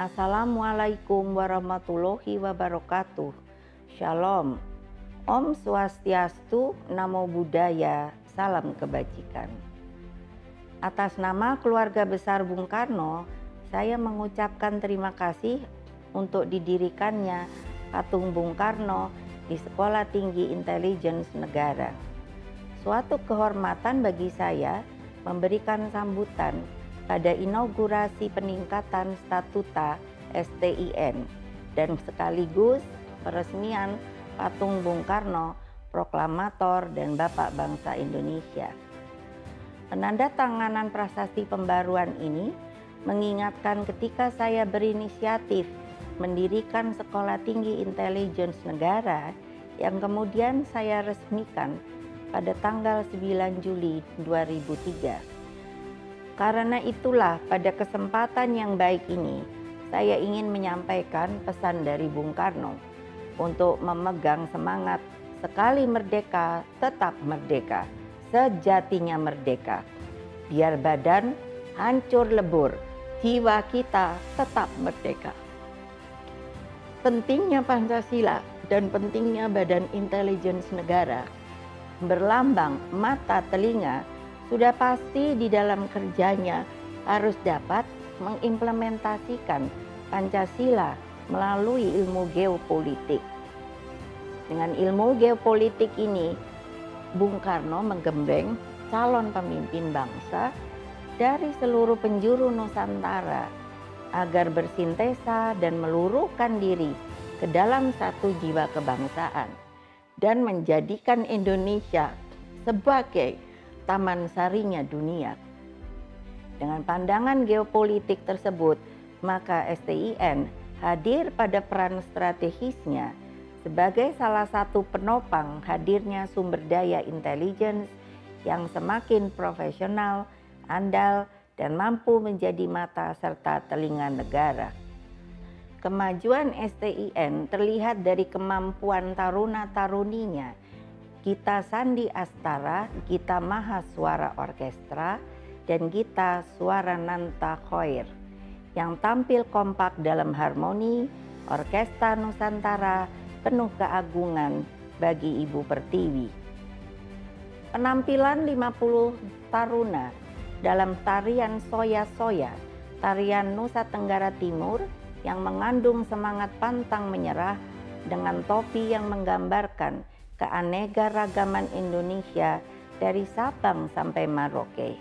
Assalamualaikum warahmatullahi wabarakatuh. Shalom. Om Swastiastu, Namo Buddhaya, salam kebajikan. Atas nama keluarga besar Bung Karno, saya mengucapkan terima kasih untuk didirikannya patung Bung Karno di Sekolah Tinggi Intelligence Negara. Suatu kehormatan bagi saya memberikan sambutan pada inaugurasi peningkatan statuta STIN dan sekaligus peresmian patung Bung Karno, proklamator dan Bapak Bangsa Indonesia. Penandatanganan prasasti pembaruan ini mengingatkan ketika saya berinisiatif mendirikan Sekolah Tinggi Intelligence Negara yang kemudian saya resmikan pada tanggal 9 Juli 2003. Karena itulah pada kesempatan yang baik ini saya ingin menyampaikan pesan dari Bung Karno untuk memegang semangat sekali merdeka tetap merdeka, sejatinya merdeka. Biar badan hancur lebur, jiwa kita tetap merdeka. Pentingnya Pancasila dan pentingnya badan intelijen negara berlambang mata telinga sudah pasti di dalam kerjanya harus dapat mengimplementasikan Pancasila melalui ilmu geopolitik. Dengan ilmu geopolitik ini, Bung Karno menggembleng calon pemimpin bangsa dari seluruh penjuru Nusantara agar bersintesa dan meluruhkan diri ke dalam satu jiwa kebangsaan dan menjadikan Indonesia sebagai taman sarinya dunia. Dengan pandangan geopolitik tersebut, maka STIN hadir pada peran strategisnya sebagai salah satu penopang hadirnya sumber daya intelligence yang semakin profesional, andal, dan mampu menjadi mata serta telinga negara. Kemajuan STIN terlihat dari kemampuan taruna-taruninya Gita Sandi Astara, Gita Mahasuara Orkestra, dan Gita Suara Nanta Khoir yang tampil kompak dalam harmoni Orkestra Nusantara penuh keagungan bagi Ibu Pertiwi. Penampilan 50 taruna dalam tarian soya-soya, tarian Nusa Tenggara Timur yang mengandung semangat pantang menyerah dengan topi yang menggambarkan keanekaragaman Indonesia dari Sabang sampai Maroke,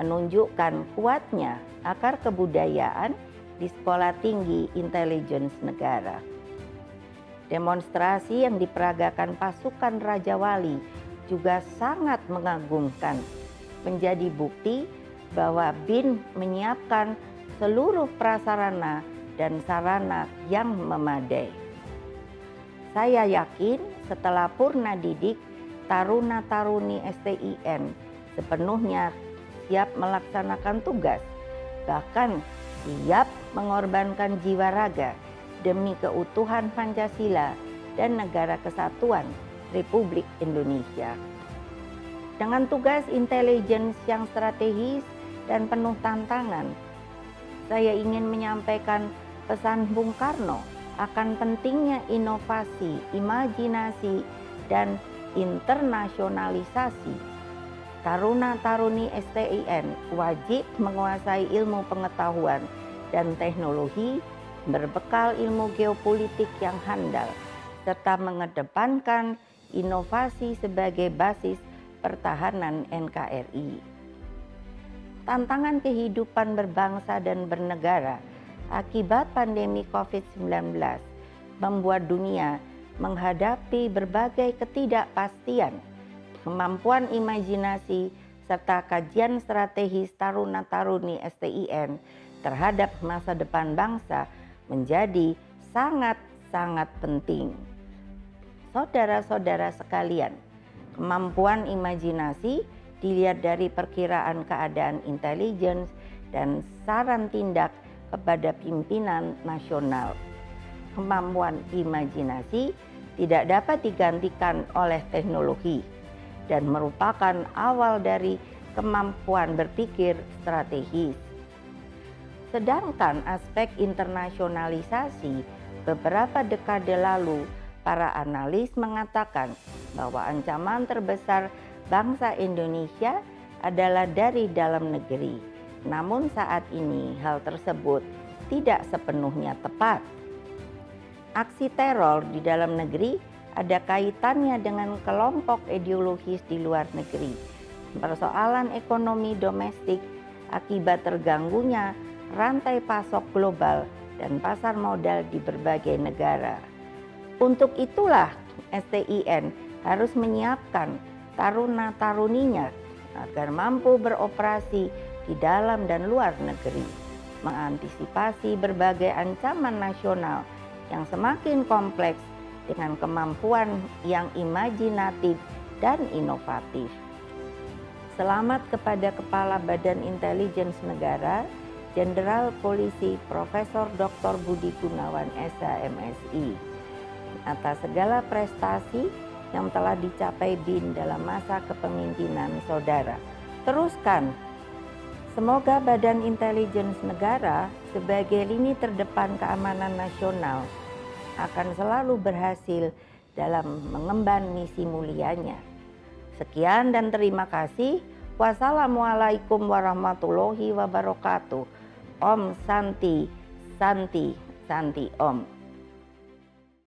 menunjukkan kuatnya akar kebudayaan di Sekolah Tinggi Intelligence Negara. Demonstrasi yang diperagakan pasukan Raja Wali juga sangat mengagumkan, menjadi bukti bahwa BIN menyiapkan seluruh prasarana dan sarana yang memadai. Saya yakin setelah purna didik, taruna-taruni STIN sepenuhnya siap melaksanakan tugas, bahkan siap mengorbankan jiwa raga demi keutuhan Pancasila dan negara kesatuan Republik Indonesia. Dengan tugas intelijen yang strategis dan penuh tantangan, saya ingin menyampaikan pesan Bung Karno akan pentingnya inovasi, imajinasi, dan internasionalisasi. Taruna-taruni STIN wajib menguasai ilmu pengetahuan dan teknologi, berbekal ilmu geopolitik yang handal, serta mengedepankan inovasi sebagai basis pertahanan NKRI. Tantangan kehidupan berbangsa dan bernegara – akibat pandemi COVID-19 membuat dunia menghadapi berbagai ketidakpastian, kemampuan imajinasi, serta kajian strategis taruna-taruni STIN terhadap masa depan bangsa menjadi sangat-sangat penting. Saudara-saudara sekalian, kemampuan imajinasi dilihat dari perkiraan keadaan intelijen dan saran tindak kepada pimpinan nasional. Kemampuan imajinasi tidak dapat digantikan oleh teknologi dan merupakan awal dari kemampuan berpikir strategis. Sedangkan aspek internasionalisasi beberapa dekade lalu, para analis mengatakan bahwa ancaman terbesar bangsa Indonesia adalah dari dalam negeri. Namun saat ini hal tersebut tidak sepenuhnya tepat. Aksi teror di dalam negeri ada kaitannya dengan kelompok ideologis di luar negeri. Persoalan ekonomi domestik akibat terganggunya rantai pasok global dan pasar modal di berbagai negara. Untuk itulah STIN harus menyiapkan taruna-taruninya agar mampu beroperasi di dalam dan luar negeri, mengantisipasi berbagai ancaman nasional yang semakin kompleks dengan kemampuan yang imajinatif dan inovatif. Selamat kepada Kepala Badan Intelijen Negara Jenderal Polisi Profesor Dr. Budi Gunawan SH MSI atas segala prestasi yang telah dicapai BIN dalam masa kepemimpinan saudara. Teruskan. Semoga Badan Intelijen Negara sebagai lini terdepan keamanan nasional akan selalu berhasil dalam mengemban misi mulianya. Sekian dan terima kasih. Wassalamualaikum warahmatullahi wabarakatuh. Om Santi, Santi, Santi Om.